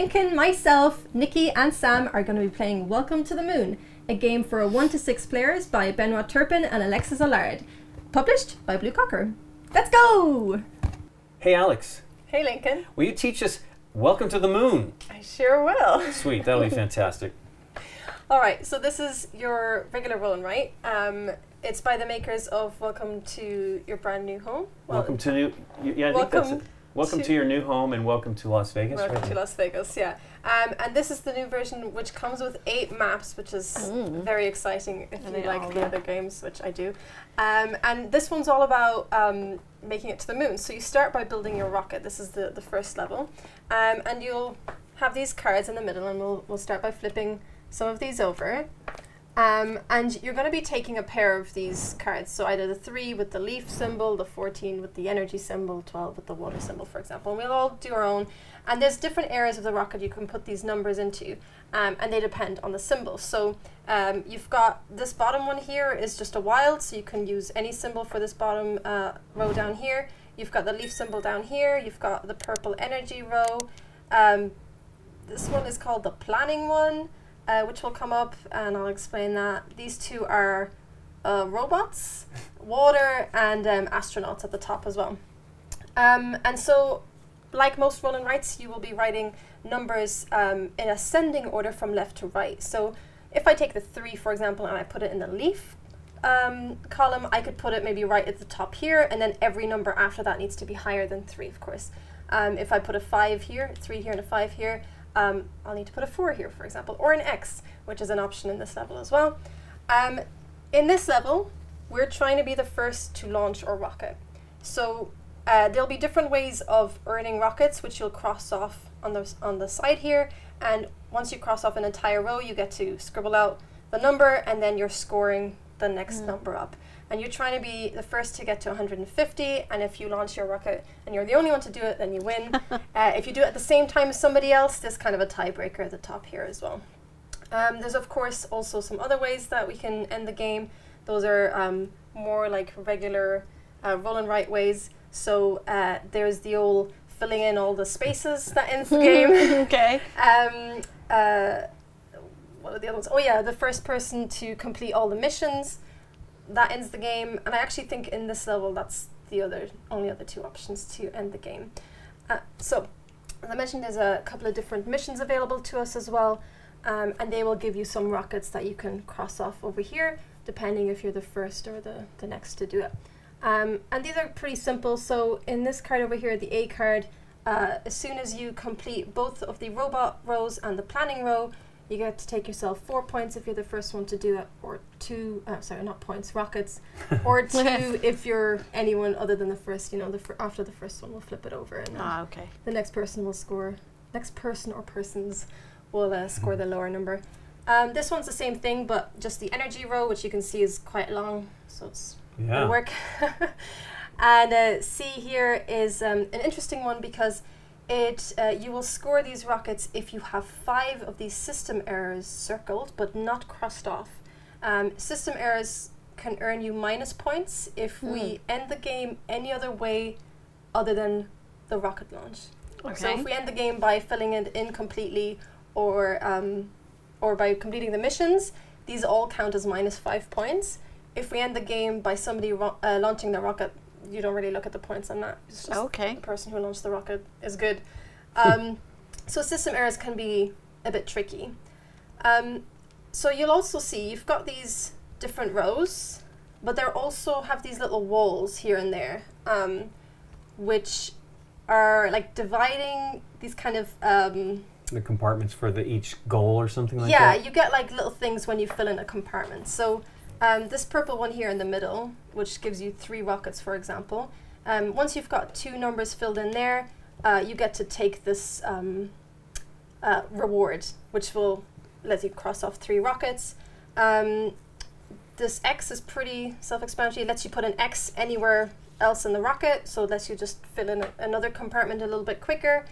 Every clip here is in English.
tonight, Lincoln, myself, Nikki, and Sam are going to be playing Welcome to the Moon, a game for 1 to 6 players by Benoit Turpin and Alexis Allard, published by Blue Cocker. Let's go! Hey, Alex, Hey, Lincoln. will you teach us Welcome to the Moon? I sure will. Sweet, that'll be fantastic. All right, so this is your regular rolling, right? Um, it's by the makers of Welcome to Your Brand New Home. Well, welcome to new, yeah, I think that's welcome it. Welcome to, to- your new home and welcome to Las Vegas. Welcome right? to Las Vegas, yeah. Um, and this is the new version, which comes with eight maps, which is Mm. very exciting if And you like the other games, which I do. Um, and this one's all about um, making it to the moon. So you start by building your rocket. This is the, the first level. Um, and you'll have these cards in the middle, and we'll, we'll start by flipping some of these over. Um, and you're going to be taking a pair of these cards. So either the 3 with the leaf symbol, the 14 with the energy symbol, 12 with the water symbol, for example. And we'll all do our own. And there's different areas of the rocket you can put these numbers into. Um, and they depend on the symbol. So um, you've got this bottom one here is just a wild, so you can use any symbol for this bottom uh, row down here. You've got the leaf symbol down here. You've got the purple energy row. Um, this one is called the planning one, uh, which will come up, and I'll explain that. These two are uh, robots, water, and um, astronauts at the top as well. Um, and so, like most roll and writes, you will be writing numbers um, in ascending order from left to right. So, if I take the three, for example, and I put it in the leaf um, column, I could put it maybe right at the top here, and then every number after that needs to be higher than three, of course. Um, if I put a five here, three here, and a five here, um, I'll need to put a four here, for example, or an X, which is an option in this level as well. Um, in this level, we're trying to be the first to launch our rocket. So uh, there'll be different ways of earning rockets, which you'll cross off on the, on the side here. And once you cross off an entire row, you get to scribble out the number, and then you're scoring the next number up. And you're trying to be the first to get to 150. And if you launch your rocket and you're the only one to do it, then you win. uh, if you do it at the same time as somebody else, there's kind of a tiebreaker at the top here as well. Um, there's of course also some other ways that we can end the game. Those are um, more like regular uh, roll and write ways. So uh, there's the old filling in all the spaces that ends the game. okay. Um, uh, what are the other ones? Oh yeah, the first person to complete all the missions that ends the game. And I actually think in this level that's the other only other two options to end the game. Uh, so as I mentioned, there's a couple of different missions available to us as well, um, and they will give you some rockets that you can cross off over here, depending if you're the first or the, the next to do it. Um, and these are pretty simple. So in this card over here, the A card, uh, as soon as you complete both of the robot rows and the planning row, you get to take yourself four points if you're the first one to do it, or two, uh, sorry, not points, rockets, or two if you're anyone other than the first. You know, the fir- after the first one, we'll flip it over, and Ah, okay. the next person will score. Next person or persons will uh, score the lower number. Um, this one's the same thing, but just the energy row, which you can see is quite long, so it's Yeah. will work. and uh, C here is um, an interesting one because it uh, you will score these rockets if you have five of these system errors circled but not crossed off. Um, system errors can earn you minus points if we end the game any other way other than the rocket launch. Okay. So if we end the game by filling it in completely or um, or by completing the missions, these all count as minus five points. If we end the game by somebody uh, launching the rocket, you don't really look at the points on that. It's just Okay. the person who launched the rocket is good. Um, so system errors can be a bit tricky. Um, so you'll also see you've got these different rows, but they also have these little walls here and there, um, which are like dividing these kind of um, The compartments for the each goal or something like yeah, that. Yeah, you get like little things when you fill in a compartment. So um, this purple one here in the middle, which gives you three rockets, for example. Um, once you've got two numbers filled in there, uh, you get to take this um, uh, reward, which will let you cross off three rockets. Um, this X is pretty self-explanatory. It lets you put an X anywhere else in the rocket, so it lets you just fill in a, another compartment a little bit quicker.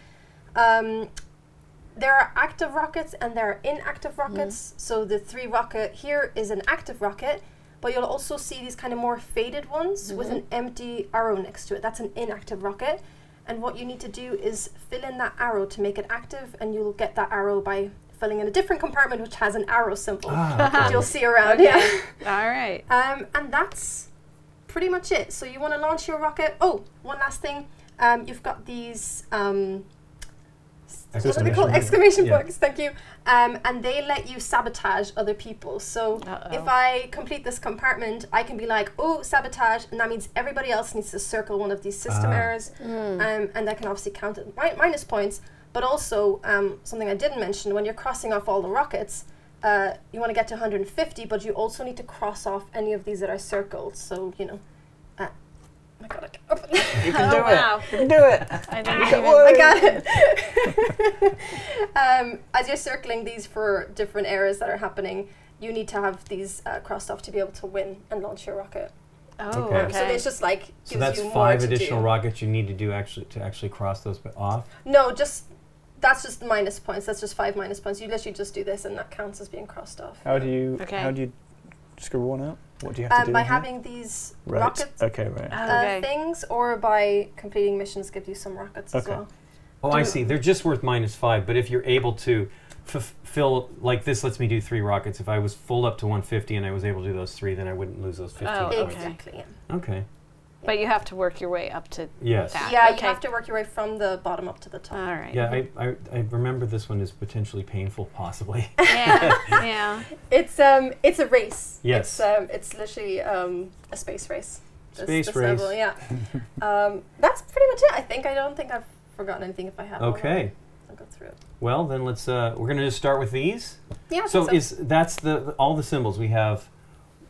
There are active rockets and there are inactive rockets. So the three rocket here is an active rocket, but you'll also see these kind of more faded ones with an empty arrow next to it. That's an inactive rocket. and what you need to do is fill in that arrow to make it active, and you'll get that arrow by filling in a different compartment which has an arrow symbol, Ah, which okay. you'll see around. Okay. Yeah. All right. Um, and that's pretty much it. So you want to launch your rocket. Oh, one last thing. Um, you've got these. Um, s- what are they called? Exclamation Exclamation Yeah. marks. Thank you. Um, and they let you sabotage other people. So Uh-oh. if I complete this compartment, I can be like, "Oh, sabotage," and that means everybody else needs to circle one of these system Ah. errors, um, and that can obviously count it mi- minus points. But also um, something I didn't mention: when you're crossing off all the rockets, uh, you want to get to 150, but you also need to cross off any of these that are circled. So you know, uh, oh my god, I can't open it. You can Oh, do wow. it. You can do it. I didn't even. I got it. um, as you're circling these for different areas that are happening, you need to have these uh, crossed off to be able to win and launch your rocket. Oh, Okay. okay. So it's just like gives So that's you more five to additional rockets you need to do actually to actually cross those off. No, just that's just minus points. That's just five minus points. You literally just do this, and that counts as being crossed off. How do you Okay. how do you scribble one out? What do you have to Um, do? by in here? having these right. rockets Okay, right. uh, okay. things, or by completing missions, give you some rockets as Okay. well. Oh, I see. They're just worth minus five, but if you're able to fulfill, like this lets me do three rockets. If I was full up to 150 and I was able to do those three, then I wouldn't lose those 15 Oh, points. Exactly. Yeah. Okay. But you have to work your way up to Yes. that. Yeah, okay. you have to work your way from the bottom up to the top. All right. Yeah, I, I, I remember this one is potentially painful, possibly. yeah. yeah. It's um, it's a race. Yes. It's um, it's literally um, a space race. This- Space this race. level, yeah. um, that's pretty much it. I think. I don't think I've forgotten anything. If I have. Okay. I'll go through it. Well, then let's. Uh, we're gonna just start with these. Yeah. I So is that's the, the- all the symbols we have.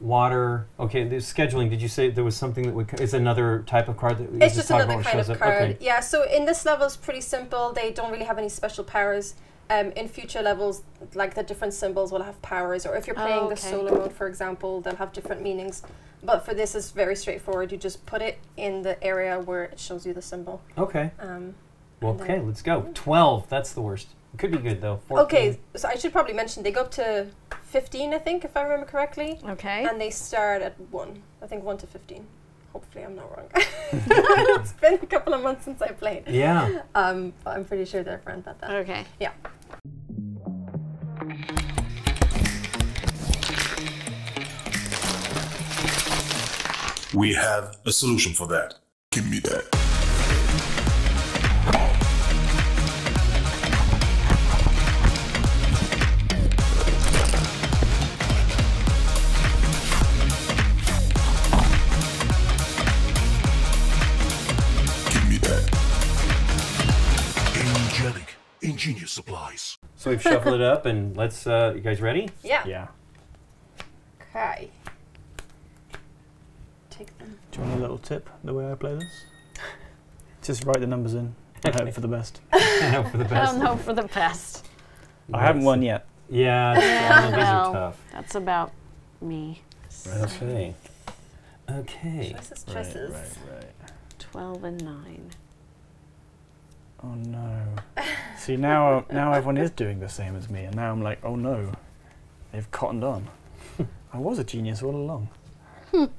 Water. Okay, the scheduling. Did you say there was something that would? c- Is another type of card that we It's just another kind shows of up? card. Okay. Yeah, so in this level it's pretty simple. They don't really have any special powers. Um, in future levels, like the different symbols will have powers, or if you're Oh, playing the okay. solo mode, for example, they'll have different meanings. But for this, it's very straightforward. You just put it in the area where it shows you the symbol. Okay. Um, Well, okay. Let's go. Twelve. That's the worst. It could be good though. 14. okay, so I should probably mention they go up to 15, I think, if I remember correctly, Okay. and they start at 1. I think 1 to 15. Hopefully, I'm not wrong. it's been a couple of months since I played. Yeah. Um, but I'm pretty sure they're around about that. Okay. Yeah. We have a solution for that. Give me that. So we've shuffled it up, and let's. Uh, you guys ready? Yeah. Yeah. Okay. Take them. Do you want a little tip the way I play this? Just write the numbers in. and hope for the best. I know for the I best. don't know for the best. I haven't won yet. Yeah. it's- I these are tough. That's about me. Okay. Okay. Choices, choices. right. 12 and 9. Oh no. See now, uh, now everyone is doing the same as me, and now I'm like, oh no, they've cottoned on. I was a genius all along. Ooh.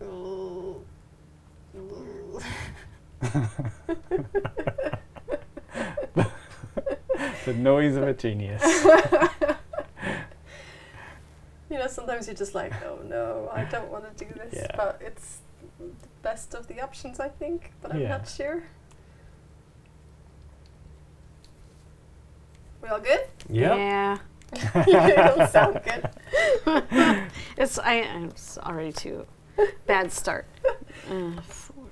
Ooh. The noise of a genius. You know, sometimes you're just like, oh no, I don't want to do this, Yeah. but it's the best of the options, I think, but I'm Yeah. not sure. We all good? Yep. Yeah. you don't sound good. It's I I'm s- already too bad start. Uh, four.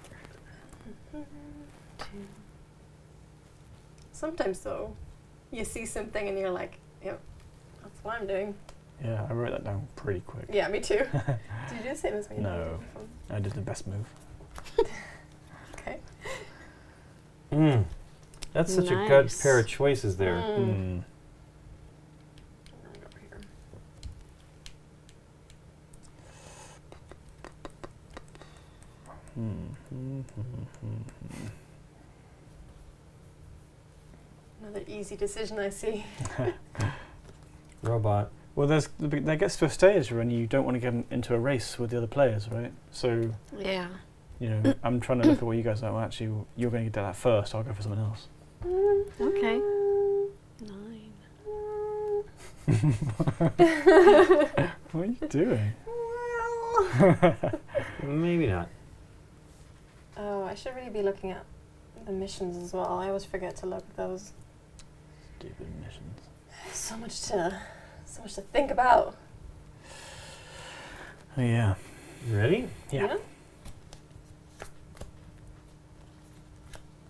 Two. Sometimes though, you see something and you're like, yep, that's what I'm doing. Yeah, I wrote that down pretty quick. Yeah, me too. Did you do the same as me? No. I did the best move. Okay. Mm. That's such a good pair of choices there. Mm. Mm. Over here. Another easy decision I see. Robot. Well, there's there gets to a stage when you don't want to get into a race with the other players, right? So Yeah. you know, I'm trying to look at what you guys are. Well, actually, you're going to get that first. I'll go for something else. Okay. Nine. What are you doing? Maybe not. Oh, I should really be looking at the missions as well. I always forget to look at those. Stupid missions. So much to, so much to think about. Oh, yeah. Ready? Yeah.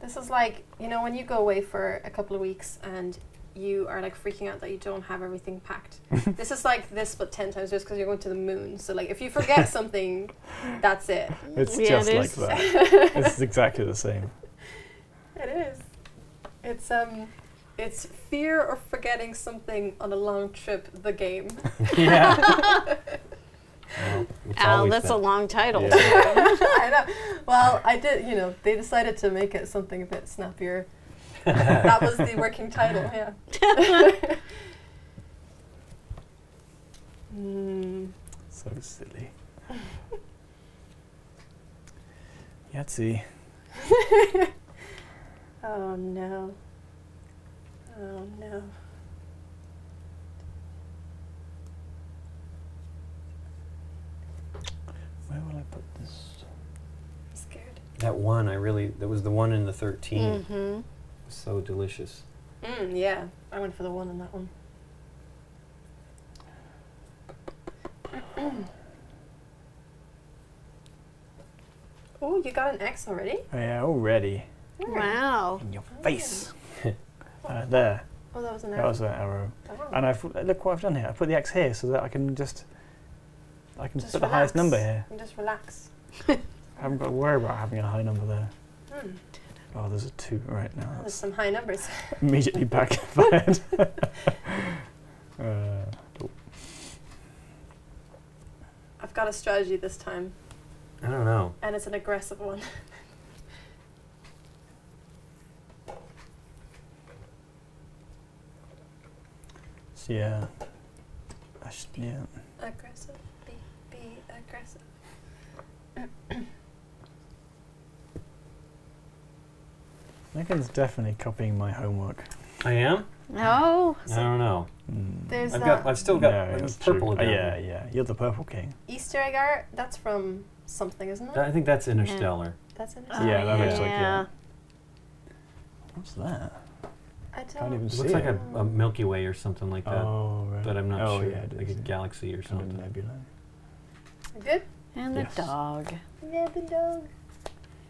This is like, you know, when you go away for a couple of weeks and you are like freaking out that you don't have everything packed. this is like this, but 10 times worse because you're going to the moon. So, like, if you forget something, that's it. It's Yeah, just it like that. it's exactly the same. It is. It's, um, it's fear of forgetting something on a long trip, the game. yeah. well, Al, always that's that. a long title. Yeah. I know. Well, I did, you know, they decided to make it something a bit snappier. that was the working title, yeah. Hmm. So silly. Yahtzee. Oh no. Oh no. Where will I put this? I'm scared. That one, I really, that was the one in the 13. Mm-hmm. So delicious. Mm, yeah. I went for the one on that one. oh, you got an X already? Oh, yeah, already. Wow. In your face. Uh, there. Oh, that was an arrow. That arrow. was an arrow. Oh. And I've look what I've done here. I put the X here so that I can just I can Just put the highest number relax. here. And just relax. I haven't got to worry about having a high number there. Hmm. Oh, there's a two right now. There's some high numbers. immediately backfired. uh, oh, I've got a strategy this time, I don't know. and it's an aggressive one. So yeah. I should, yeah. aggressive. Be, be aggressive. Megan's definitely copying my homework. I am? No. I don't know. Mm. There's I've that got, I've still got No, uh, that's purple true. Oh, down yeah, yeah. You're the purple king. Easter egg art. That's from something, isn't it? I think that's Interstellar. That's in Oh, Yeah, that looks like- yeah. yeah. What's that? I. Can't even It see looks like a, a Milky Way or something like that. oh, right. But I'm not oh, sure. Yeah, it like a yeah. galaxy or Kind of something. nebula. Good. And the Yes. dog. Yeah, the dog.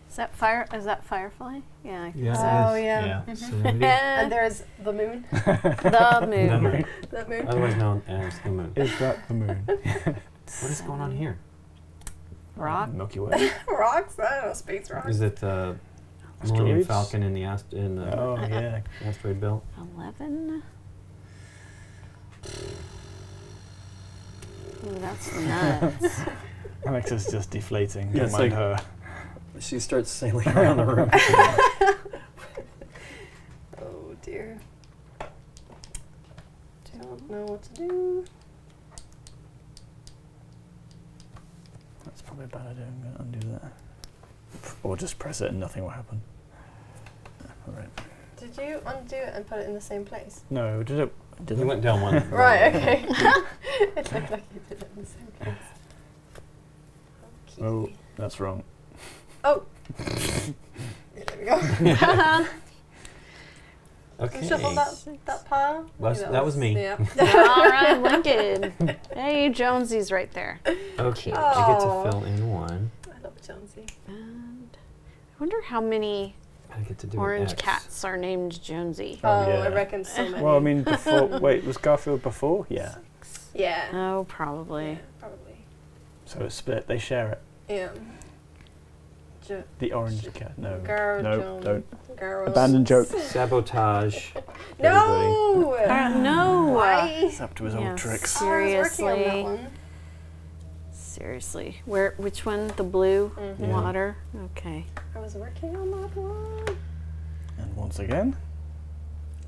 Is that fire? Is that Firefly? Yeah. I think Yeah, so. Oh, yeah. Yeah. Mhm. And there's the moon. the moon. The moon. moon. the moon. Otherwise known as the moon. Is that the moon? What is going on here? Rock. Milky Way. rocks. I don't know. Space rocks. Is it the Millennium Falcon in the, ast- in the oh uh, uh, yeah. asteroid belt? Eleven. Ooh, that's nuts. Alexa's just deflating. Yeah, Don't it's mind like- her. She starts sailing around the room. Oh dear. Don't know what to do. That's probably a bad idea. I'm going to undo that. Or just press it and nothing will happen. All right. Did you undo it and put it in the same place? No, did it? Did it? went down one. Right. Okay. it looked like you did it in the same place. Oh, okay. Oh, that's wrong. Oh. There we go. Okay. You shuffle that, that pile? Was- Maybe that was me. Yeah. All right, Lincoln. Hey, Jonesy's right there. Okay, I Aw. get to oh. fill in one. I love Jonesy. And I wonder how many I get to do an orange X. cats are named Jonesy. Oh, Oh, I reckon so many. Well, I mean, before. wait, was Garfield before? Yeah. yeah. Oh, probably. yeah. Probably. So it's split. They share it. Yeah. Jo- The orange cat. No. Gar- no. Joan- Don't. Garros. Abandon joke. Sabotage. No! Uh, no. Why? It's up to his Yeah. old tricks. I was working on that Seriously. one. Seriously. Where? Which one? The blue Mhm. Yeah. water. Okay. I was working on that one. And once again,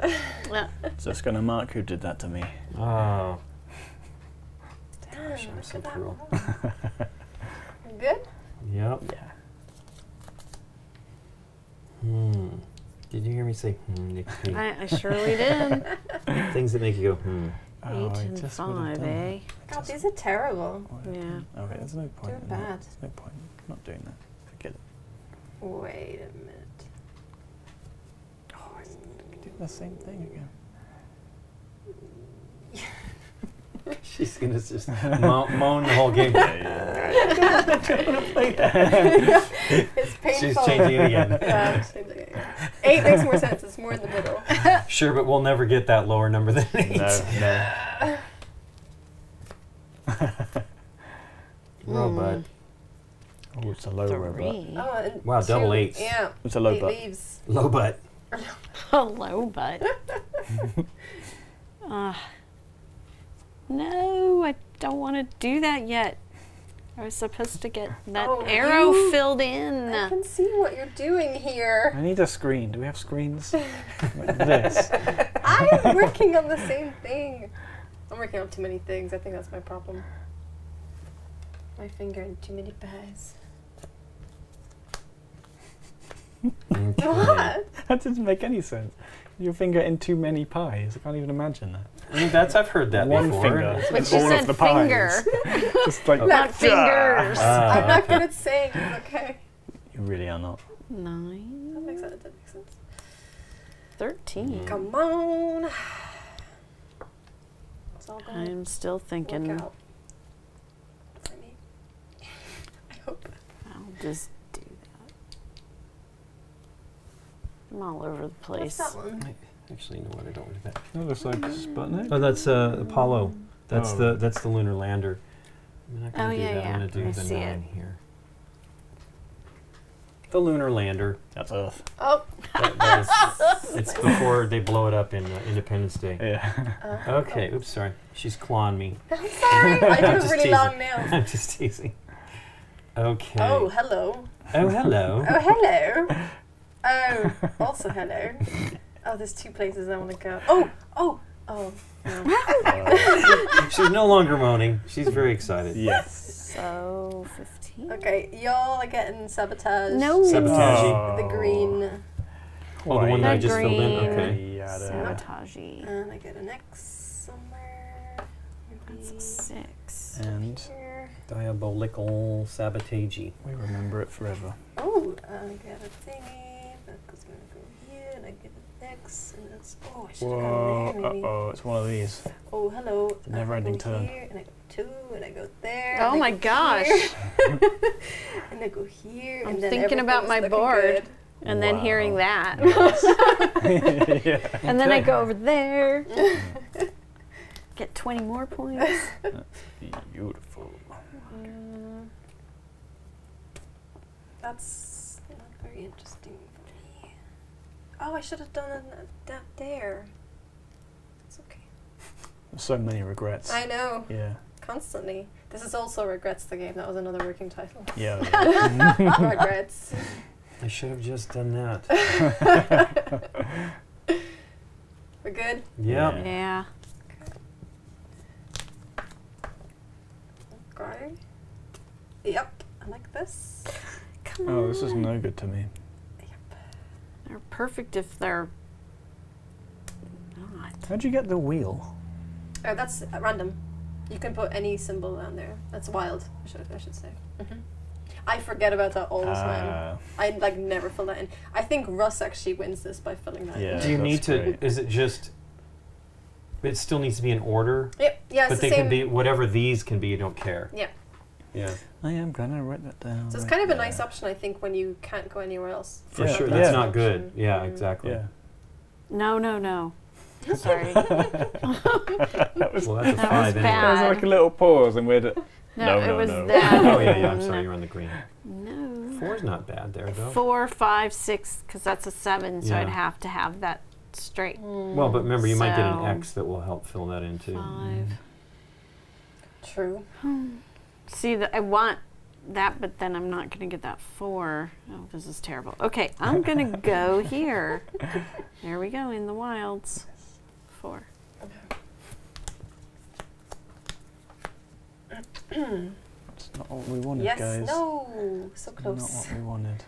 Yeah. just going to mark who did that to me. Oh, Damn, Gosh, I'm look so at that cruel. one. Good? yep. Yeah. Hmm. Did you hear me say hmm, Nikki? I, I surely did. Things that make you go hmm. Oh, I Eight and five, done eh? God, these are terrible. Yeah. Okay, there's no point. Doing in that. bad. There's no point. I'm not doing that. Forget it. Wait a minute. Oh, I s- I could do the same thing again. She's gonna just mo- moan the whole game. It's painful. She's changing it again. Yeah, changing it again. Eight makes more sense. It's more in the middle. Sure, but we'll never get that lower number than eight. No, no. Robot. Oh, it's a low robot. Three. Oh, and Wow, double two- eights. Yeah. It's a low eight butt. leaves. Low butt. Hello, bud. uh, no, I don't want to do that yet. I was supposed to get that Oh, arrow you- filled in. I can see what you're doing here. I need a screen. Do we have screens? this. I'm working on the same thing. I'm working on too many things. I think that's my problem. My finger in too many pies. Okay. What? That doesn't make any sense. Your finger in too many pies. I can't even imagine that. I mean, that's I've heard that One before. finger. But and she all said of the finger, pies. Just like not fingers. Ah, I'm not okay. good at saying. Okay. You really are not. Nine. That makes sense. That makes sense. thirteen. Come on. It's all gonna I'm still work thinking. out. For me. I hope. I'll just do that. I'm all over the What's place. that one? Actually, you know what? I don't want that. That looks like Sputnik. Oh, that's uh, Apollo. That's Oh. the that's the lunar lander. I'm not gonna Oh, do yeah, that. I'm yeah. gonna do I the see it. here. The lunar lander. That's Earth. Oh. That- that is- it's before they blow it up in uh, Independence Day. Yeah. Uh, Okay. Oops. Sorry. She's clawing me. I'm sorry. I do I'm have just really teasing. long nails. I'm just teasing. Okay. Oh, hello. Oh, hello. Oh, hello. Oh, also hello. Oh, there's two places I want to go. Oh, oh, oh. No. She's no longer moaning. She's very excited. yes. So fifteen. Okay, y'all are getting sabotage. No. Sabotage. The green. Oh. oh, the one that I The just filled in. green. Okay. Yada. Sabotage. And I get an X somewhere. That's Maybe a six. And here. Diabolical sabotagey. we remember it forever. Oh, I get a thingy. That's gonna go here, and I get an and that's. Oh, I should have Whoa. gone there Uh oh, it's one of these. Oh, hello. a never-ending I go turn. Here, and I go two, and I go there. Oh my go gosh. and I go here. I'm and then thinking about my board. good. And then hearing that. yeah. And then I go over there. Get 20 more points. Beautiful. Mm, that's not very interesting for me. Oh, I should have done it that there. It's okay. So many regrets. I know, Yeah. constantly. This is also Regrets the Game. That was another working title. Yeah. Regrets. I should have just done that. We're good? Yep. Yeah. Okay. Yep, I like this. Come on. oh, this is no good to me. They're perfect if they're not. How'd you get the wheel? Oh, that's random. You can put any symbol down there. That's wild. I should I should say. hmm I forget about that all the time. Ah, I like never fill that in. I think Russ actually wins this by filling that Yeah. in. Do you need to? great. Is it just? It still needs to be in order, Yep. Yeah, it's but the they same. can be whatever these can be. You don't care. Yeah. Yeah. I am gonna write that down. So it's right kind of a there. nice option, I think, when you can't go anywhere else. For Yeah, sure. yeah. That's not good. Yeah. Mm. Exactly. Yeah. No, no, no. Sorry. that was, Well, that's a That five. was anyway. bad. that was like a little pause, and we're. d- No, No, it no, was no. that. Oh yeah, yeah. I'm sorry. You're on the green. No. Four's not bad there though. Four, five, six, because that's a seven, so I'd have to have that straight. Well, but remember, you might get an X that will help fill that in too. Five. True. See, the, I want that, but then I'm not going to get that four. Oh, this is terrible. Okay, I'm going to go here. There we go, in the wilds. Four. That's not what we wanted, yes. guys. No. So close. Not close. what we wanted.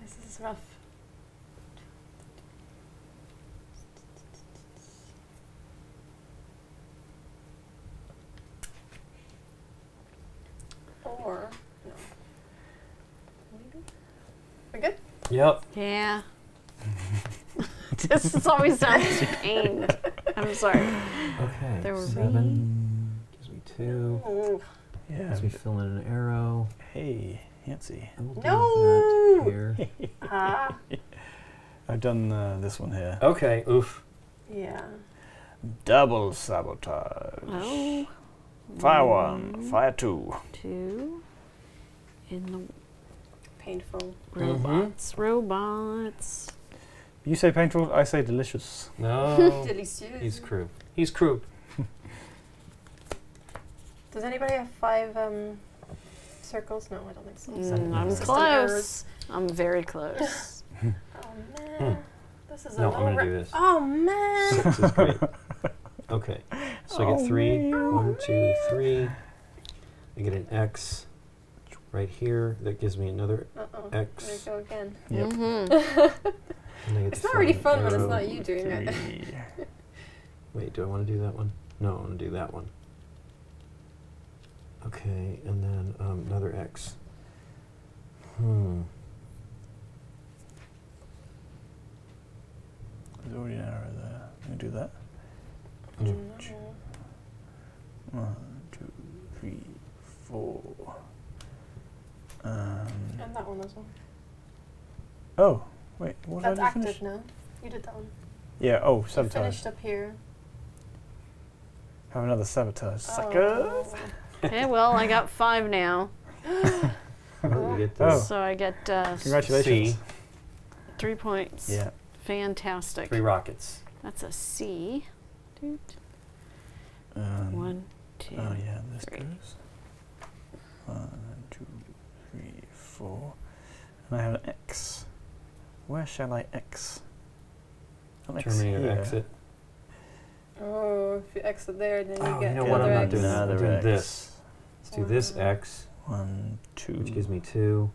This is rough. Or no. Maybe. We good? Yep. Yeah. this is always sounds pain. I'm sorry. Okay. There were seven. Gives me two. Ooh. Yeah. Gives me fill in an arrow. Hey, Yancy. I will No! that here. Ah. I've done uh, this one here. Okay. Oof. Yeah. Double sabotage. Oh. Fire one, fire two. Two. In the Painful. robots. Robots. You say painful, I say delicious. No. Delicious. He's crew. He's crew. Does anybody have five um, circles? No, I don't think so. Mm, I'm System close. errors. I'm very close. Oh man. This is No, a I'm gonna ra- do this. Oh man. Six is great. Okay. So I Oh, get three. man. One, two, three. I get an X right here. That gives me another Uh-oh. X. There you go again. Yep. Mm-hmm. And I get It's not really in an fun when it's not you doing it. Wait, do I want to do that one? No, I want to do that one. Okay, and then um, another X. Hmm. There's already an arrow there. Let me do that. Mm. One, two, three, four. Um, And that one as well. oh, wait, what That's did I active finish? now. You did that one. Yeah, oh, You finished up here. Have another sabotage. Suckers! Oh. Okay, well, I got five now. Oh, Oh. So I get uh, Congratulations. C. three points. Yeah. Fantastic. Three rockets. That's a C. Doot. Um, One, two. Oh, yeah, this three. goes. One, two, three, four. And I have an X. Where shall I X? I'll X Terminator here. exit. Oh, if you exit there, then you Oh, get you know Get what? I'm another not X. doing that. I'm another doing X. this. Let's do this X, One, two. which gives me two.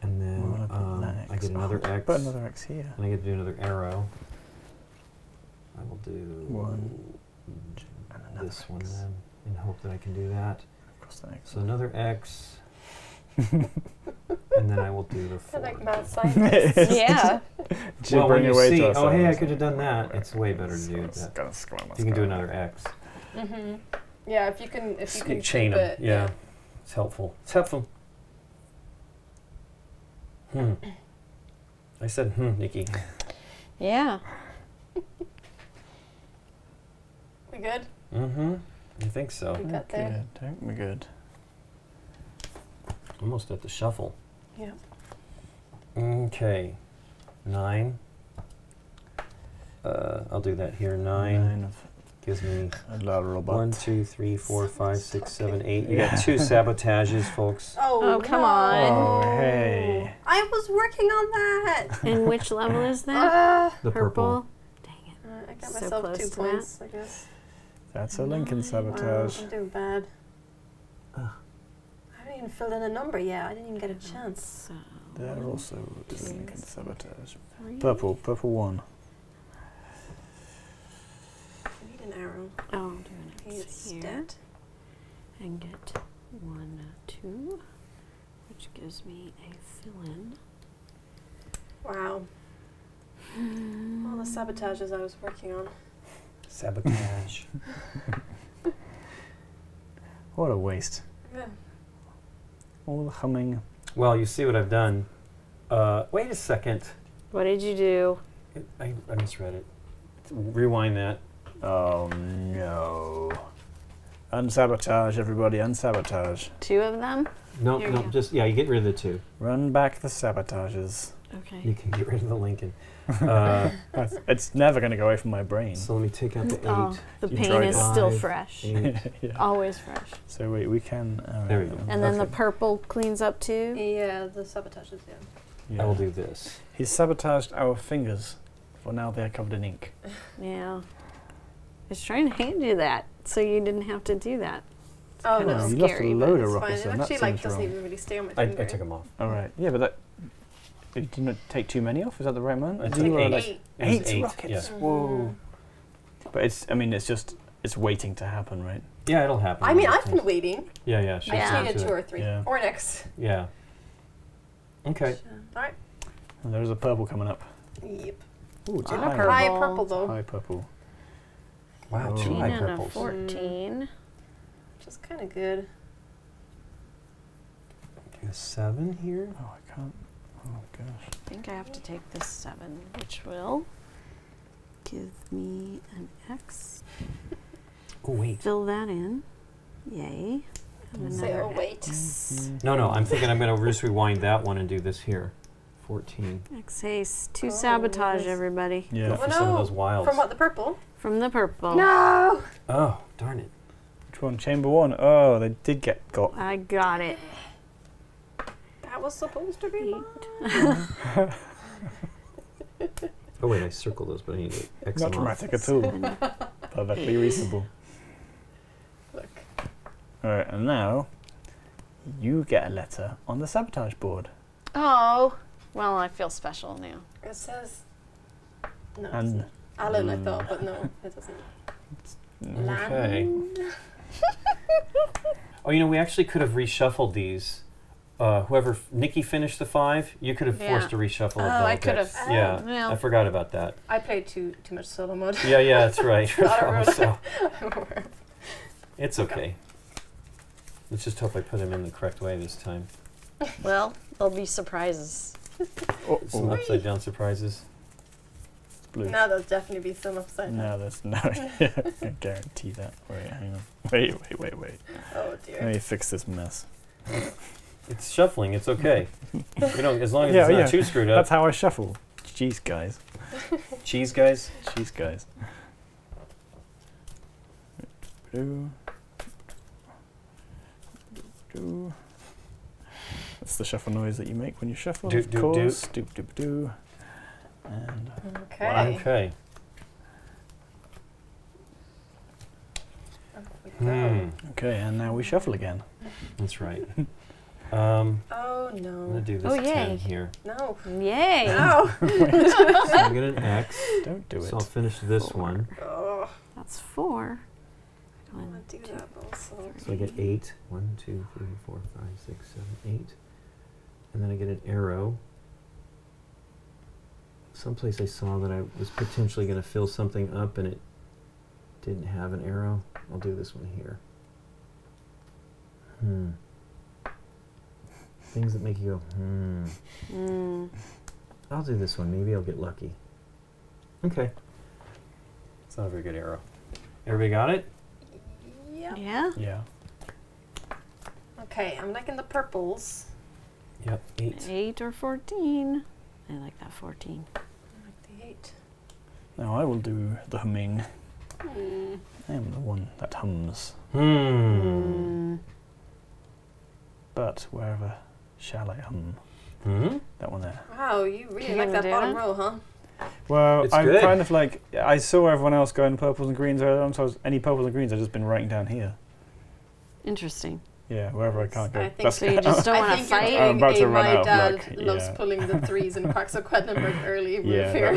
And then put um, that I X. get another Oh, X. Put another X here. And I get to do another arrow. I will do One. And another this one X. then, in hope that I can do that. Across the X. So another X. and then I will do the They're four. like mad scientists. Yeah. well, when you see, to oh hey, I could have done that. It's way better to do that. You can do another X. Mm-hmm. Yeah, if you can, if you can chain them. it, Yeah. it's helpful. It's helpful. Hmm. I said hmm, Nikki. Yeah. We good? Mm-hmm. I think so. We got there. Good. Don't we good? Almost at the shuffle. Yeah. Okay. Nine. Uh, I'll do that here. Nine, Nine of gives me a lot of robot. one, two, three, four, five, six, seven, eight. You Yeah. got two sabotages, folks. Oh, Oh, come no. on. Oh, hey. I was working on that. And which level is that? Ah. The purple. Dang it. Uh, I got So myself close two to points, I guess. That's a Lincoln sabotage. Wow, I'm doing bad. Ugh. I didn't even fill in a number yet. I didn't even get a oh, chance. So They're also a two, sabotage. Purple, purple one. I need an arrow. Oh, I'm doing I need here. stat. And get one, uh, two, which gives me a fill-in. Wow. All the sabotages I was working on. Sabotage. What a waste. Yeah. All the humming. well, you see what I've done. Uh, wait a second. What did you do? It, I, I misread it. Rewind that. Oh no. Unsabotage, everybody, unsabotage. Two of them? No, Here no, you just yeah. You get rid of the two. Run back the sabotages. You can get rid of the Lincoln. Uh, it's never going to go away from my brain. so let me take out the eight. Oh, the You pain is it. still fresh. Yeah. Always fresh. So we, we can. Uh, There we go. And then the purple cleans up too? Yeah, the sabotages, yeah. Yeah. I will do this. He sabotaged our fingers, for now they are covered in ink. Yeah. I was trying to hand you that so you didn't have to do that. Oh, kind no. of you lost a scary. load of It's rockets, fine. It actually like doesn't wrong. even really stay on my I, finger. I took them off. All right. Yeah, but that it didn't take too many off. Is that the right amount? I I think eight. like eight. Eight eight, rockets. yeah. Whoa. But it's. I mean, it's just. It's waiting to happen, right? Yeah, it'll happen. I mean, I've been waiting. Yeah, yeah. she's I just Yeah. needed two it. or three. Yeah. Or next. Yeah. Okay. All right. And there's a purple coming up. Yep. Ooh, it's And a a high, purple. High purple though. high purple. Wow, two 14 high and a purples. 14. Which is kind of good. Okay, a seven here. Oh, I can't. Oh gosh. I think I have to take this 7, which will give me an X. Oh wait. Fill that in. Yay. Say, oh wait. Mm-hmm. No, no. I'm thinking I'm gonna just rewind that one and do this here. Fourteen. X haste. Two Oh, sabotage, yes. everybody. Yeah. Go Oh for some of those wilds. From what the purple? From the purple. No. Oh, darn it. Which one? Chamber one. Oh, they did get got. I got it. That was supposed to be mine. Oh wait, I circled those, but I need to X Not them off. dramatic at all. Perfectly reasonable. Look. All right, and now you get a letter on the sabotage board, Oh. Well, I feel special now. It says. No. it and doesn't. Alan, I Mm. thought, but no, it doesn't. Okay. Land. Oh, you know, we actually could have reshuffled these. Uh, whoever Nikki finished the five, you could have forced a reshuffle of Oh, I could have. Yeah, Well. I forgot about that. I played too too much solo mode. Yeah, yeah, that's right. Not a rule. so it's okay. Let's just hope I put him in the correct way this time. Well, there'll be surprises. oh, Some oh, upside down surprises. blue. now there'll definitely be some upside down. No, there's no. I guarantee that. Wait, hang on. Wait, wait, wait, wait. Oh dear. Let me fix this mess. It's shuffling. It's okay. we don't as long as Yeah, it's not yeah. too screwed up. That's how I shuffle. Cheese guys. Cheese, guys. Cheese guys. Blue. Do. That's the shuffle noise that you make when you shuffle, Doot, of doot, doot. course. Doop, doop, doo. And Okay. Okay. Off Hmm. okay, and now we shuffle again. That's right. Um, Oh I'm gonna no. do this Oh, yay. ten here. No. Yay. No. So I'm gonna an X. Don't do so it. So I'll finish this Four. one. Oh, That's four. I One, want to do two, that also. So I get eight. One, two, three, four, five, six, seven, eight. And then I get an arrow. Someplace I saw that I was potentially going to fill something up and it didn't have an arrow. I'll do this one here. Hmm. Things that make you go, hmm. Mm. I'll do this one. Maybe I'll get lucky. Okay. It's not a very good arrow. Everybody got it? Yeah. Yeah. Yeah. Okay, I'm liking the purples. Yep, eight. Eight or 14. I like that 14. I like the eight. Now I will do the humming. Hmm. I am the one that hums. Hmm. Mm. But wherever shall I hum? Hmm? That one there. Wow, you really Can like you that bottom it? row, huh? Well, It's I'm good. kind of like I saw everyone else going purples and greens earlier on, so I was, any purples and greens I've just been writing down here. Interesting. Yeah, wherever I can't go. I think That's So you just don't want to think you're fight? I'm about to run my out of dad luck, loves yeah. pulling the threes in Quacks of Quedlinburg early move yeah, here.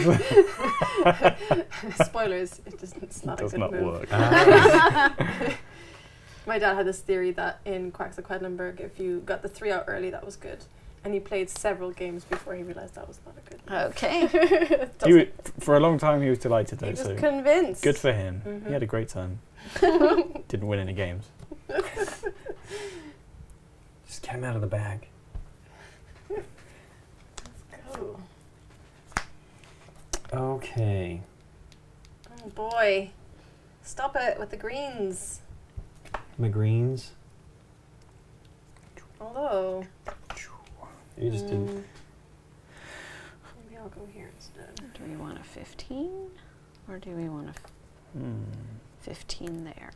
Spoilers, it doesn't, it's not does a good not move. work. Ah. My dad had this theory that in Quacks of Quedlinburg, if you got the three out early, that was good. And he played several games before he realised that was not a good move. Okay. He wa- for a long time he was delighted though. he was so convinced. good for him. Mhm. He had a great time. Didn't win any games. Just get him out of the bag. Oh, Okay. oh boy. Stop it with the greens. My greens. Although. You just didn't. mm, Maybe I'll go here instead. Do we want a 15? Or do we want a f- Hmm. 15 there?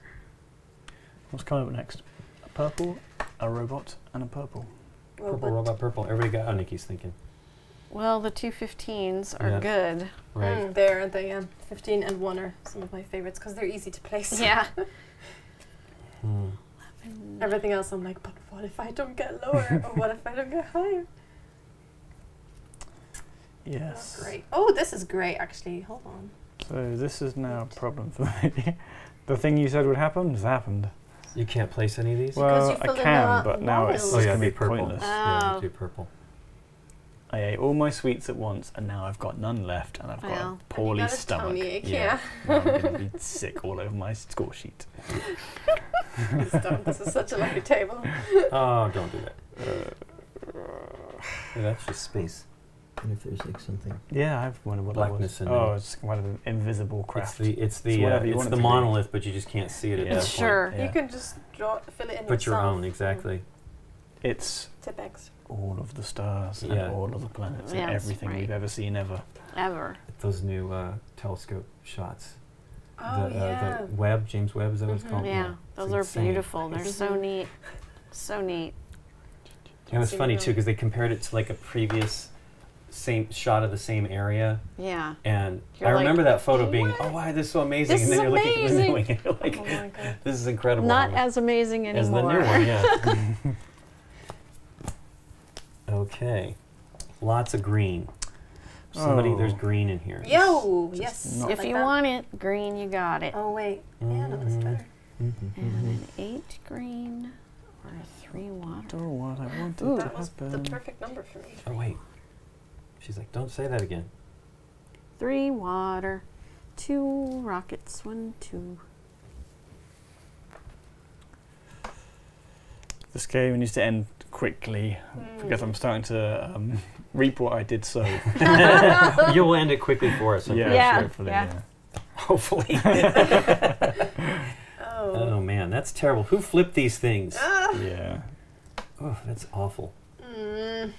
What's coming up next? A purple, a robot, and a purple. Well, Purple robot, purple. Everybody got. Oh, Nikki's thinking. Well, the two 15s are Yeah. good. Right. Mm, there, aren't they? Yeah. 15 and 1 are some of my favourites because they're easy to place. Yeah. 11, Everything else, I'm like, but what if I don't get lower, or what if I don't get higher? Yes. Great. Oh, this is great. Actually, hold on. So this is now a problem for me. the thing you said would happen has happened. You can't place any of these. Well, I can, but now it's oh yeah, gonna be be purple. pointless. Yeah, Oh. do purple. I ate all my sweets at once, and now I've got none left, and I've got Well. a poorly got a stomach. tummy ache, Now I'm gonna be sick all over my score sheet. Please don't. This is such a lovely table. Oh, don't do that. Uh, Yeah, that's just space. And if there's like something, yeah, I've wondered what Blackness that was. Oh, it's kind of an invisible it's the it's It's the uh, you it's the monolith, but you just can't see it at Yeah. that point. Sure. Yeah. You can just draw, fill it in Put your own exactly. It's Tipp-Ex. all of the stars Yeah. and all of the planets Yes, and everything right. we've ever seen ever. Ever. Those new uh, telescope shots. Oh the, yeah. uh, the Webb, James Webb, is that what it's Mhm. called? Yeah, It's those are insane. beautiful. They're so neat. So neat. It was See funny too because they compared it to like a previous same shot of the same area, Yeah. and You're I like, remember that photo being, "What? oh wow, this is so amazing, This and then is you're looking at the new one, amazing. and you're like, Oh my god. this is incredible. Not as amazing anymore. as the new one, yeah. okay, lots of green. Somebody, there's Oh. green in here. Yo, Just yes. not- if like you that. want it, green, you got it. Oh wait. Yeah, no, that's Mhm. better. Mhm, And mhm. an eight green or a three water. Do what I wanted Ooh. to That was the perfect number for me. Oh wait, she's like, don't say that again. Three water. Two rockets. One, two. This game needs to end quickly because I'm starting to um, reap what I did sow. you will end it quickly for us. I'm yeah, Yeah. hopefully. yeah. Hopefully. Oh. oh man, that's terrible. Who flipped these things? Ah. Yeah. yeah. Oh, that's awful. Mm.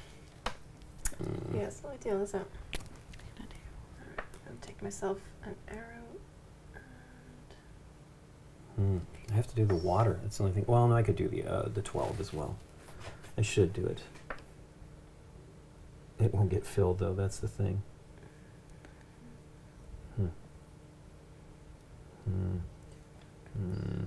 Mm. Yeah, it's not ideal, is it? I'll take myself an arrow. Hmm. I have to do the water. That's the only thing. Well, no, I could do the uh, the twelve as well. I should do it. It won't get filled though. That's the thing. Hmm. Hmm. Hmm.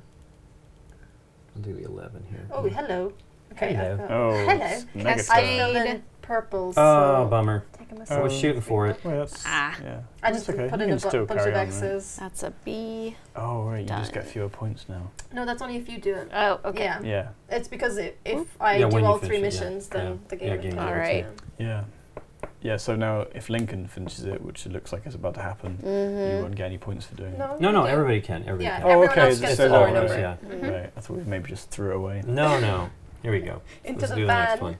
I'll do the eleven here. Oh, Hmm. hello. Okay. Hello. I've Oh, Hello. it's I negative. filled in purples. Oh, so bummer. I was shooting for it. Well, that's, Ah. yeah. I just okay. put You in a bu- bunch of carry on, right? X's. That's a B. Oh, right. You just get fewer points now. No, that's only if you do it. Oh, okay. Yeah. Yeah. It's because if, if I Yeah, do all finish three it, yeah. missions, then Yeah. the game Yeah, will game count. Alright. Yeah. Yeah. Yeah, so now if Lincoln finishes it, which it looks like it's about to happen, you Mm-hmm. won't get any points for doing No, No, no, do. everybody can. Everybody Yeah, can. Oh, okay, else it's gets so the lower lower, number. yeah. Mhm. Right. I thought we maybe just threw it away. No, no. Here we go. Into Let's the do the next one.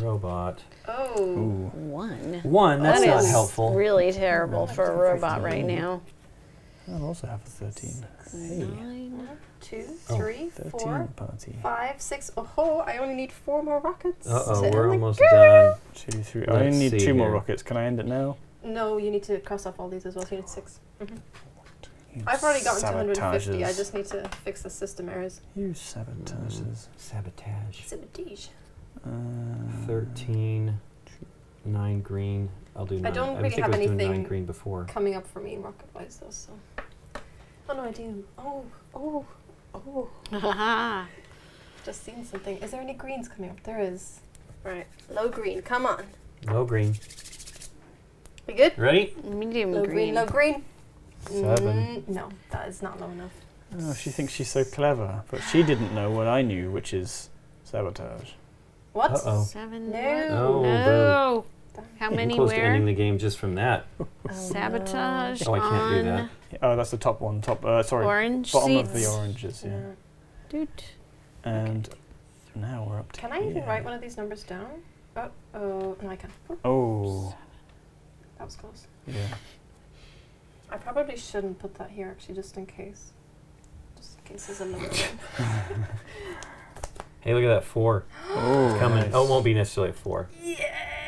Robot. Oh. Ooh. One. One. That's That not is helpful. really terrible for a Fifteen. robot right now. I'll also have a 13. Hey. Nine. One, two, Oh, three, 13 four, party. five, six. Oh, I only need four more rockets. Uh oh, to we're almost game. done. Two, three. I Let's only need see two more rockets. Can I end it now? No, you need to cross off all these as well. So you need 6 Mhm. You I've already gotten to 150. I just need to fix the system errors. You sabotages. Sabotage. Sabotage. Uh, 13. 9 green. I'll do 9. I don't I really think have I was doing 9 anything- green before. Coming up for me rocket wise though, so. Oh no, I do. Oh, oh, oh. Just seen something. Is there any greens coming up? There is. Right. Low green. Come on. Low green. We good? Ready? Medium Low green. green. Low green. Seven. Mm, no, that is not low enough. Oh, she thinks she's so clever, but she didn't know what I knew, which is sabotage. What? Uh-oh. Seven. No. Oh, No. How Getting many close to ending the game just from that. Oh, Sabotage Oh, I can't do that. Yeah, Oh, that's the top one. Top. Uh, sorry, orange bottom seats. of the oranges. Yeah. No. Doot. And now we're up to. Can I even write one of these numbers down? Oh, oh, no, I can. Oh, Oh, that was close. yeah. I probably shouldn't put that here actually, just in case. Just in case there's a number. Hey, look at that 4. Oh, It's coming. nice. Oh, it won't be necessarily a 4. Yeah.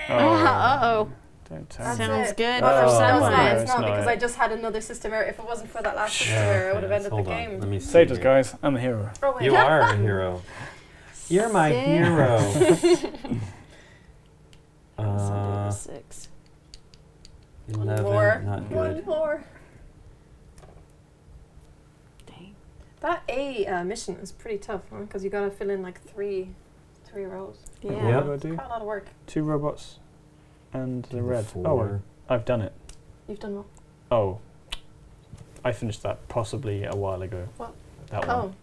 Oh, Uh-oh. Don't tell That's me. Sounds it. good Oh, for no, it's someone. not. No, It's it's not not. because I just had another system error. If it wasn't for that last system Yeah, error, I would have let's- ended hold the on. game. Let me see Saved us, guys. I'm a hero. Oh. You are a hero. You're my Six. hero. Uh, six. 11, more. not One more. Dang. That A uh, mission is pretty tough, because you gotta fill in like three, three rows. What Yeah. do I do? Quite a lot of work. Two robots and the red. Oh, Four. I've done it. You've done well. Oh, I finished that possibly a while ago. What? That Oh, one.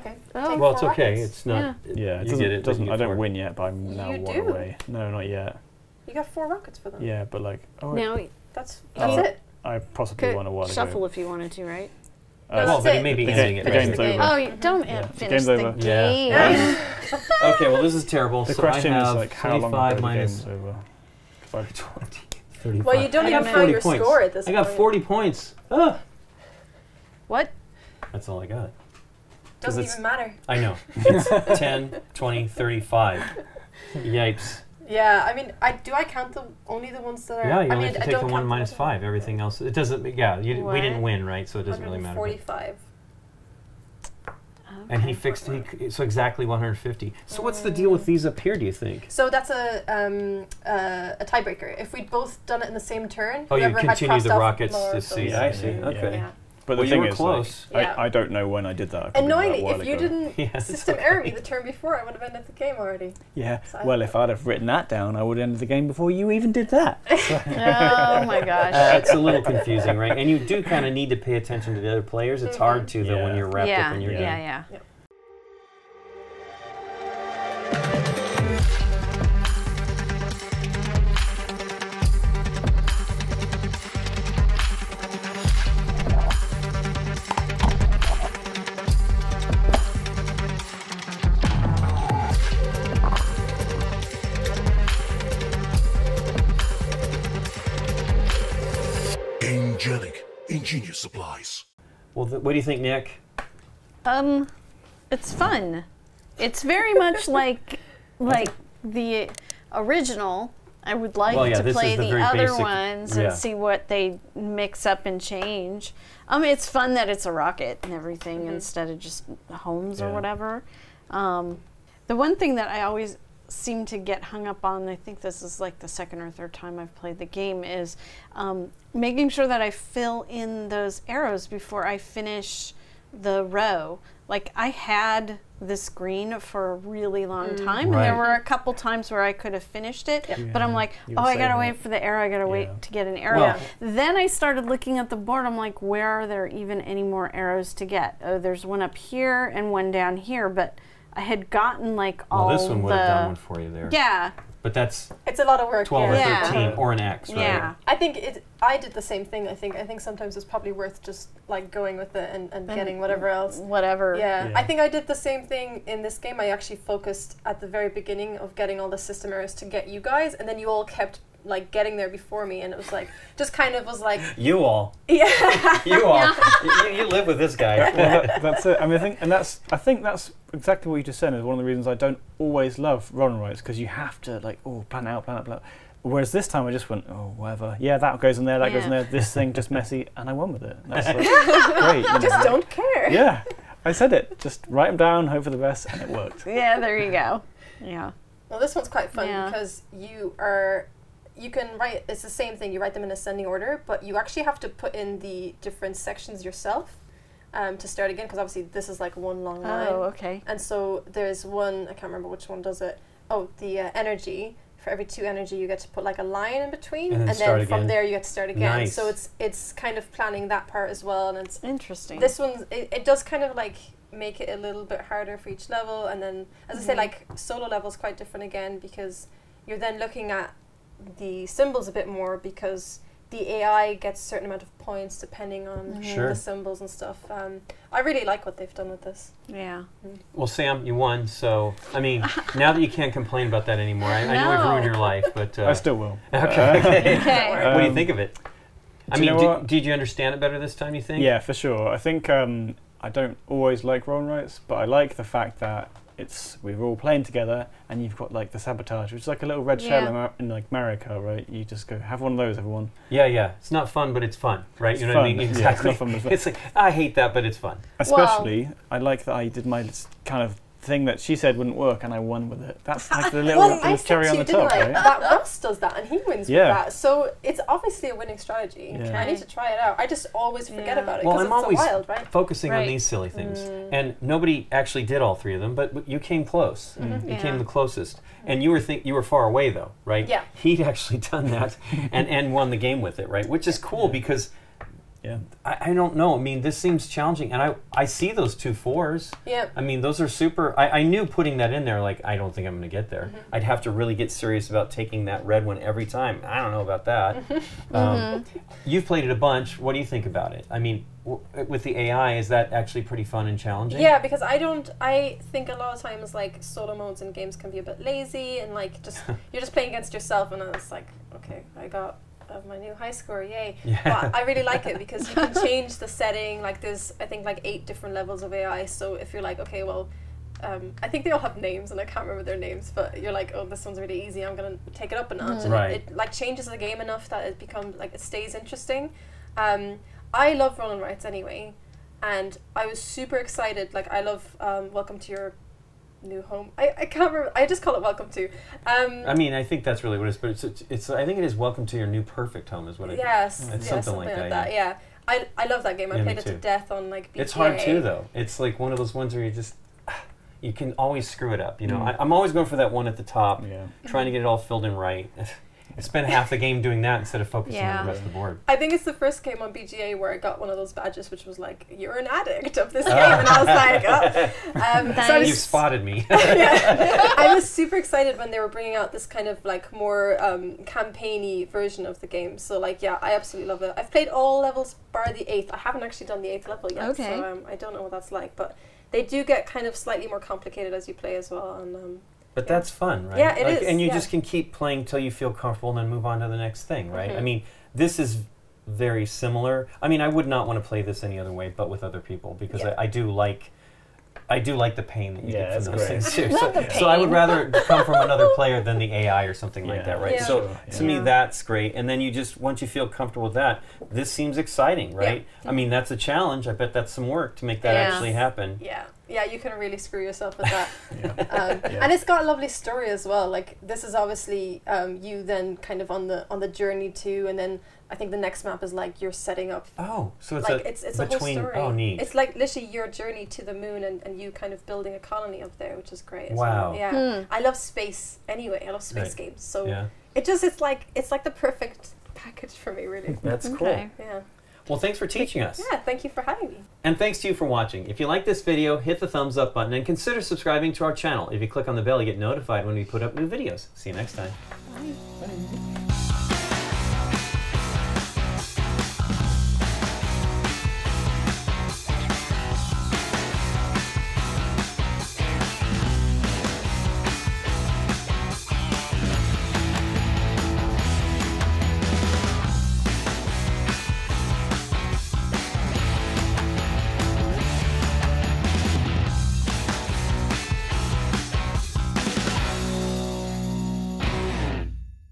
okay. Oh. Well, it's okay. rockets. It's not. it- Yeah, it you doesn't. get it. doesn't you I don't four. win yet, but I'm now You one do. away. No, not yet. You got four rockets for them. Yeah, but like, oh, Now That's Oh. that's it. I possibly could won a while shuffle ago. Shuffle if you wanted to, right? Uh, No, Well, that's but it. it may be The ending it. the right? game's over. Oh, you don't Yeah. finish the game. Yeah. okay, well, this is terrible. the question is like, how long 25 ago the minus game's over? If I- 20, 35. Well, you don't I even got have your points. score at this point. I got point. 40 points. Ah, What? that's all I got. Doesn't it's- even matter. I know. It's 10, 20, 35. Yipes. Yeah, I mean, I do. I count the only the ones that are. Yeah, you I only mean, have to I take the one count minus other five. Everything else, it doesn't. Yeah, you, we didn't win, right? So it doesn't really matter. 145. And he fixed he so exactly 150. So what's the deal with these up here? Do you think? So that's a um, uh, a tiebreaker. If we'd both done it in the same turn, Oh, you whoever had continue the rockets to of see. those- I see. Yeah, Okay. Yeah. But Well, the thing is, close. like, Yeah. I, I don't know when I did that. I probably did that Annoyingly, a while if you ago. didn't Yeah, system okay. error me the turn before, I would have ended the game already. Yeah. So Well, if I'd have written that down, I would have ended the game before you even did that. Oh my gosh. Uh, it's a little confusing, right? And you do kind of need to pay attention to the other players. It's hard to though when you're wrapped yeah, up in your yeah, game. yeah. Angelic what do you think, Nick? Um, it's fun. It's very much like like the original. I would like Well, yeah, to play the the, other basic- ones yeah. and see what they mix up and change. Um, it's fun that it's a rocket and everything instead of just homes or whatever. Um, the one thing that I always seem to get hung up on, I think this is like the second or third time I've played the game, is um, making sure that I fill in those arrows before I finish the row. Like I had this green for a really long time, and there were a couple times where I could have finished it, but I'm like, oh, I gotta wait it. for the arrow. I gotta Yeah. wait to get an arrow. Well- then I started looking at the board. I'm like, where are there even any more arrows to get? Oh, there's one up here and one down here, but I had gotten like all Well, this one would the have done one for you there. yeah, But that's It's a lot of work. 12 yeah. or Yeah. 13 or an X, right? yeah. I think it. I did the same thing. I think. I think sometimes it's probably worth just like going with it and, and And getting whatever else. Whatever. Yeah. Yeah. I think I did the same thing in this game. I actually focused at the very beginning of getting all the system errors to get you guys, and then you all kept like getting there before me, and it was like just kind of was like You all. yeah. You all. you, you live with this guy. well, that, that's it. I mean, I think, and that's, I think that's exactly what you just said. Is one of the reasons I don't always love run rights because you have to like, oh, plan out, plan out, plan out. Whereas this time I just went, oh, whatever. Yeah, that goes in there, that goes in there. This thing just messy, and I won with it. That's like, great. you know. just don't care. Yeah, I said it. Just write them down, hope for the best, and it worked. Yeah, there you go. Yeah. Well, this one's quite fun Yeah. because you are. You can write. It's the same thing. You write them in ascending order, but you actually have to put in the different sections yourself um, to start again. Because obviously this is like one long line. Oh, okay. And so there's one, I can't remember which one does it. Oh, the uh, energy. For every two energy, you get to put like a line in between, And then and then from again. there you get to start again. Nice. So it's it's kind of planning that part as well, and it's Interesting. this one it, it does kind of like make it a little bit harder for each level, and then as I say, Mhm. like solo level is quite different again because you're then looking at the symbols a bit more because the AI gets a certain amount of points depending on Sure. the symbols and stuff. Um, I really like what they've done with this. yeah. Well, Sam, you won. So, I mean, now that you can't complain about that anymore, I, I know I've ruined your life, but. Uh, I still will. Okay. okay. Okay. what do you Um, think of it? I do you mean, know did, did you understand it better this time, you think? Yeah, for sure. I think um, I don't always like roll and writes, but I like the fact that it's we're all playing together, and you've got like the sabotage, which is like a little red shell Yeah. in, Mar- in like Mario Kart, right? You just go have one of those, everyone. Yeah, yeah. It's not fun, but it's fun, right? It's you know what I fun. mean? Yeah, it's Exactly. not fun, but it's fun. It's like, I hate that, but it's fun. Especially, I like that I did my kind of thing that she said wouldn't work, and I won with it. That's like the little, Well, the I said cherry on the top, I? right? That Ross does that, and he wins Yeah. with that. So it's obviously a winning strategy. Yeah. I need to try it out. I just always forget Yeah. about it Well, because I'm it's always so wild, right? focusing on these silly things, Mm. and nobody actually did all three of them, but w- you came close. Mm-hmm. You came the closest, and you were think you were far away though, right? Yeah. He'd actually done that, and and won the game with it, right? Which is cool because Yeah. I, I don't know. I mean, this seems challenging, and I I see those two fours. Yeah. I mean, those are super. I, I knew putting that in there, like, I don't think I'm going to get there. Mm-hmm. I'd have to really get serious about taking that red one every time. I don't know about that. Mm-hmm. Um, you've played it a bunch. What do you think about it? I mean, w- with the AI, is that actually pretty fun and challenging? Yeah, because I don't. I think a lot of times like solo modes in games can be a bit lazy and like just you're just playing against yourself, and it's like, okay, I got uh, my new high score, yay! Yeah. But I really like it because you can change the setting. Like there's, I think like eight different levels of AI. So if you're like, okay, well. Um, I think they all have names, and I can't remember their names. But you're like, oh, this one's really easy. I'm gonna take it up a notch, and Right. it, it like changes the game enough that it becomes like it stays interesting. Um, I love roll and writes anyway, and I was super excited. Like I love um, Welcome to Your New Home. I, I can't remember. I just call it Welcome to. Um, I mean, I think that's really what it is, but it's, it's, it's I think it is Welcome to Your New Perfect Home, is what I yes, It's yeah, something like that, Yeah, I, I love that game. I Yeah, played it to death on like. BGA. It's hard too, though. It's like one of those ones where you just you can always screw it up. You know, Mm. I, I'm always going for that one at the top, Yeah. trying to get it all filled in right. I spent half the game doing that instead of focusing on the rest of the board. I think it's the first game on BGA where I got one of those badges, which was like, "You're an addict of this game," and I was like, oh. um, so I was You've spotted me. yeah. I was super excited when they were bringing out this kind of like more um, campaigny version of the game. So like, yeah, I absolutely love it. I've played all levels bar the eighth. I haven't actually done the eighth level yet, Okay. so um, I don't know what that's like. But they do get kind of slightly more complicated as you play as well. And um, But that's fun, right? Yeah, it like, is, And you yeah. just can keep playing till you feel comfortable and then move on to the next thing, right? I Mhm. mean, this is very similar. I mean, I would not want to play this any other way but with other people because Yeah. I, I do like I do like the pain that you Yeah, get from those great. things too. So, so I would rather come from another player than the AI or something like that, right? Yeah. So Sure, to me that's great. And then you just once you feel comfortable with that, this seems exciting, right? I mean, that's a challenge. I bet that's some work to make that Yeah. actually happen. yeah, yeah, you can really screw yourself with that. Yeah. um, Yeah. and it's got a lovely story as well. Like this is obviously um, you then kind of on the on the journey to, and then I think the next map is like you're setting up. Oh, so it's like a it's it's between a whole story. oh neat. It's like literally your journey to the moon and, and you kind of building a colony up there, which is great. Wow. Well. Yeah. Hmm. I love space anyway. I love space Right. games. So yeah. it just it's like it's like the perfect package for me, really. That's cool. Okay. Yeah. Well, thanks for teaching us. Yeah. Thank you for having me. And thanks to you for watching. If you like this video, hit the thumbs up button and consider subscribing to our channel. If you click on the bell, you get notified when we put up new videos. See you next time. Bye.